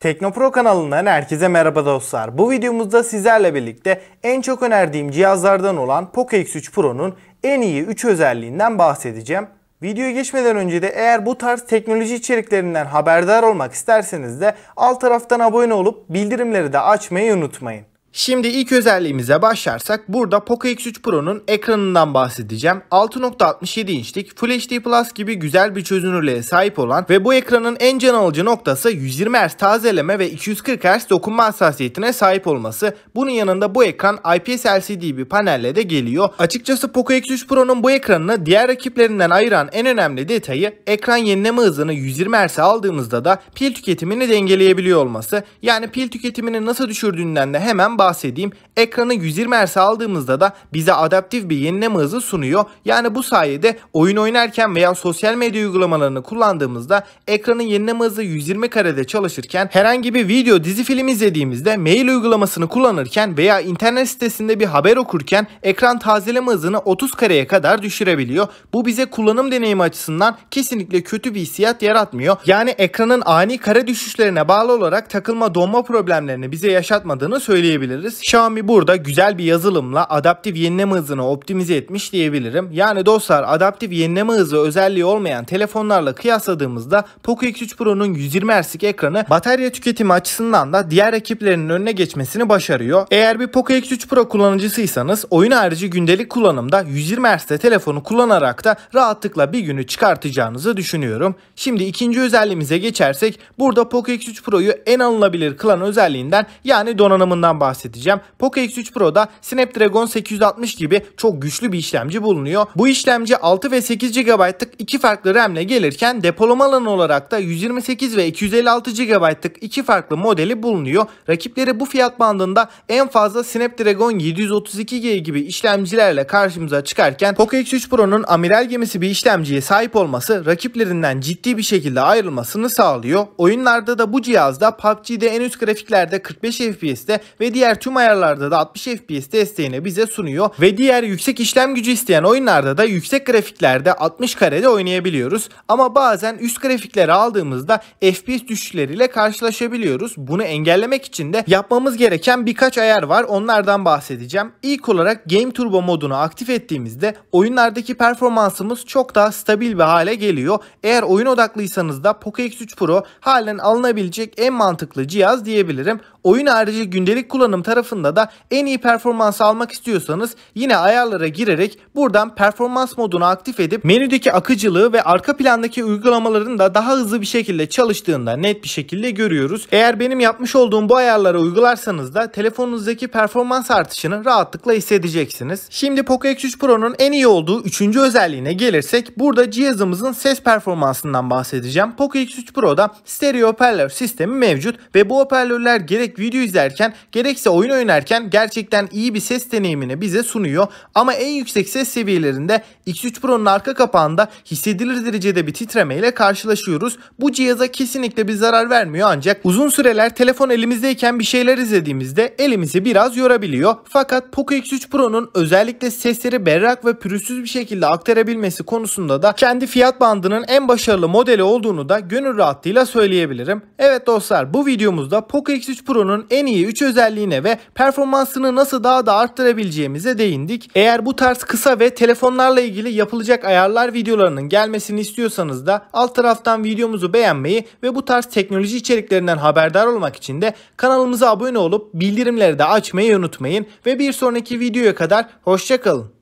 Teknopro kanalından herkese merhaba dostlar. Bu videomuzda sizlerle birlikte en çok önerdiğim cihazlardan olan Poco X3 Pro'nun en iyi 3 özelliğinden bahsedeceğim. Videoya geçmeden önce de eğer bu tarz teknoloji içeriklerinden haberdar olmak isterseniz de alt taraftan abone olup bildirimleri de açmayı unutmayın. Şimdi ilk özelliğimize başlarsak burada Poco X3 Pro'nun ekranından bahsedeceğim. 6.67 inçlik Full HD Plus gibi güzel bir çözünürlüğe sahip olan ve bu ekranın en can alıcı noktası 120 Hz tazeleme ve 240 Hz dokunma hassasiyetine sahip olması. Bunun yanında bu ekran IPS LCD bir panelle de geliyor. Açıkçası Poco X3 Pro'nun bu ekranını diğer rakiplerinden ayıran en önemli detayı ekran yenileme hızını 120 Hz aldığımızda da pil tüketimini dengeleyebiliyor olması. Yani pil tüketimini nasıl düşürdüğünden de hemen bahsedeceğim bahsedeyim. Ekranı 120 Hz aldığımızda da bize adaptif bir yenileme hızı sunuyor. Yani bu sayede oyun oynarken veya sosyal medya uygulamalarını kullandığımızda ekranın yenileme hızı 120 karede çalışırken herhangi bir video dizi film izlediğimizde mail uygulamasını kullanırken veya internet sitesinde bir haber okurken ekran tazeleme hızını 30 kareye kadar düşürebiliyor. Bu bize kullanım deneyimi açısından kesinlikle kötü bir hissiyat yaratmıyor. Yani ekranın ani kare düşüşlerine bağlı olarak takılma donma problemlerini bize yaşatmadığını söyleyebiliriz diyebiliriz. Xiaomi burada güzel bir yazılımla adaptif yenileme hızını optimize etmiş diyebilirim. Yani dostlar adaptif yenileme hızı özelliği olmayan telefonlarla kıyasladığımızda Poco X3 Pro'nun 120 Hz'lik ekranı batarya tüketimi açısından da diğer ekiplerinin önüne geçmesini başarıyor. Eğer bir Poco X3 Pro kullanıcısıysanız oyun harici gündelik kullanımda 120 Hz'de telefonu kullanarak da rahatlıkla bir günü çıkartacağınızı düşünüyorum. Şimdi ikinci özelliğimize geçersek burada Poco X3 Pro'yu en alınabilir kılan özelliğinden yani donanımından bahsediyoruz bahsedeceğim. Poco X3 Pro'da Snapdragon 860 gibi çok güçlü bir işlemci bulunuyor. Bu işlemci 6 ve 8 GB'lık iki farklı RAM ile gelirken depolama alanı olarak da 128 ve 256 GB'lık iki farklı modeli bulunuyor. Rakipleri bu fiyat bandında en fazla Snapdragon 732G gibi işlemcilerle karşımıza çıkarken Poco X3 Pro'nun amiral gemisi bir işlemciye sahip olması rakiplerinden ciddi bir şekilde ayrılmasını sağlıyor. Oyunlarda da bu cihazda PUBG'de en üst grafiklerde 45 FPS'te ve diğer diğer tüm ayarlarda da 60 FPS desteğini bize sunuyor ve diğer yüksek işlem gücü isteyen oyunlarda da yüksek grafiklerde 60 karede oynayabiliyoruz. Ama bazen üst grafikleri aldığımızda FPS düşüşleriyle karşılaşabiliyoruz. Bunu engellemek için de yapmamız gereken birkaç ayar var. Onlardan bahsedeceğim. İlk olarak Game Turbo modunu aktif ettiğimizde oyunlardaki performansımız çok daha stabil bir hale geliyor. Eğer oyun odaklıysanız da Poco X3 Pro halen alınabilecek en mantıklı cihaz diyebilirim. Oyun harici gündelik kullanım tarafında da en iyi performans almak istiyorsanız yine ayarlara girerek buradan performans modunu aktif edip menüdeki akıcılığı ve arka plandaki uygulamaların da daha hızlı bir şekilde çalıştığında net bir şekilde görüyoruz. Eğer benim yapmış olduğum bu ayarları uygularsanız da telefonunuzdaki performans artışını rahatlıkla hissedeceksiniz. Şimdi Poco X3 Pro'nun en iyi olduğu 3. özelliğine gelirsek burada cihazımızın ses performansından bahsedeceğim. Poco X3 Pro'da stereo hoparlör sistemi mevcut ve bu hoparlörler gerek video izlerken gerekse oyun oynarken gerçekten iyi bir ses deneyimini bize sunuyor. Ama en yüksek ses seviyelerinde X3 Pro'nun arka kapağında hissedilir derecede bir titremeyle karşılaşıyoruz. Bu cihaza kesinlikle bir zarar vermiyor ancak uzun süreler telefon elimizdeyken bir şeyler izlediğimizde elimizi biraz yorabiliyor. Fakat Poco X3 Pro'nun özellikle sesleri berrak ve pürüzsüz bir şekilde aktarabilmesi konusunda da kendi fiyat bandının en başarılı modeli olduğunu da gönül rahatlığıyla söyleyebilirim. Evet dostlar bu videomuzda Poco X3 Pro'nun Pro'nun en iyi 3 özelliğine ve performansını nasıl daha da arttırabileceğimize değindik. Eğer bu tarz kısa ve telefonlarla ilgili yapılacak ayarlar videolarının gelmesini istiyorsanız da alt taraftan videomuzu beğenmeyi ve bu tarz teknoloji içeriklerinden haberdar olmak için de kanalımıza abone olup bildirimleri de açmayı unutmayın ve bir sonraki videoya kadar hoşçakalın.